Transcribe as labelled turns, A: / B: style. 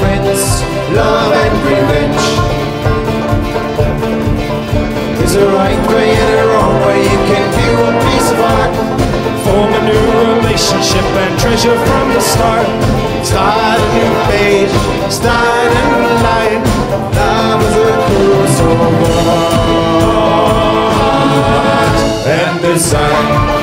A: love and revenge. There's a right way and a wrong way. You can view a piece of art,
B: Form a new relationship and treasure from the start.
A: start a new page, start a new line. Love is a cruise of art and design.